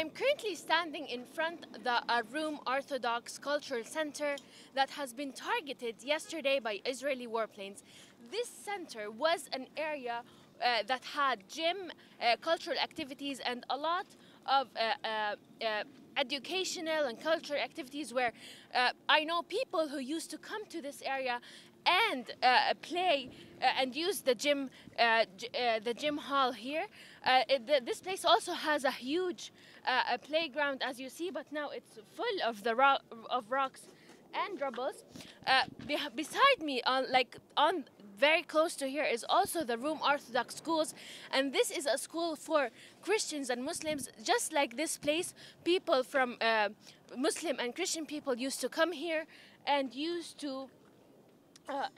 I'm currently standing in front of the Arum Orthodox Cultural Center that has been targeted yesterday by Israeli warplanes. This center was an area uh, that had gym, uh, cultural activities, and a lot of uh, uh, uh, educational and cultural activities where uh, I know people who used to come to this area and play and use the gym, the gym hall here. It, th- this place also has a huge playground, as you see, but now it's full of the ro- of rocks and rubbles. Be- beside me, on like on very close to here, is also the Room Orthodox schools, and this is a school for Christians and Muslims. Just like this place, people from uh, Muslim and Christian people used to come here and used to uh,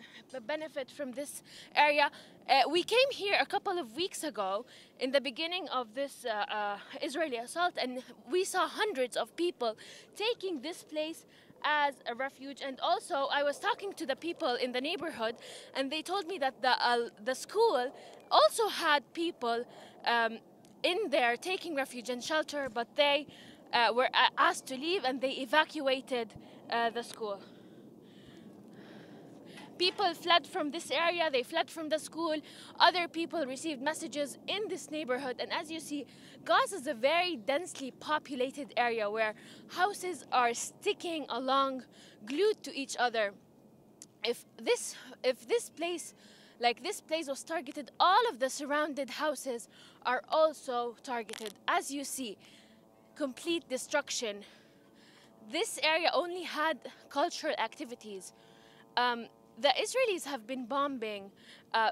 benefit from this area. Uh, we came here a couple of weeks ago in the beginning of this uh, uh, Israeli assault, and we saw hundreds of people taking this place as a refuge. And also, I was talking to the people in the neighborhood, and they told me that the uh, the school also had people um, in there taking refuge and shelter, but they uh, were asked to leave, and they evacuated uh, the school people fled from this area they fled from the school. Other people received messages in this neighborhood and as you see gaza is a very densely populated area where houses are sticking along glued to each other. If this if this place like this place was targeted all of the surrounded houses are also targeted. As you see complete destruction. This area only had cultural activities. Um, the Israelis have been bombing uh,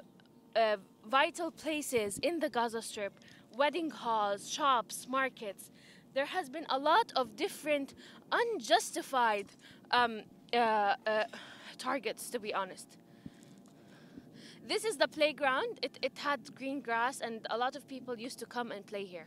uh, vital places in the Gaza Strip, wedding halls, shops, markets. There has been a lot of different unjustified um, uh, uh, targets, to be honest. This is the playground. It, it had green grass, and a lot of people used to come and play here.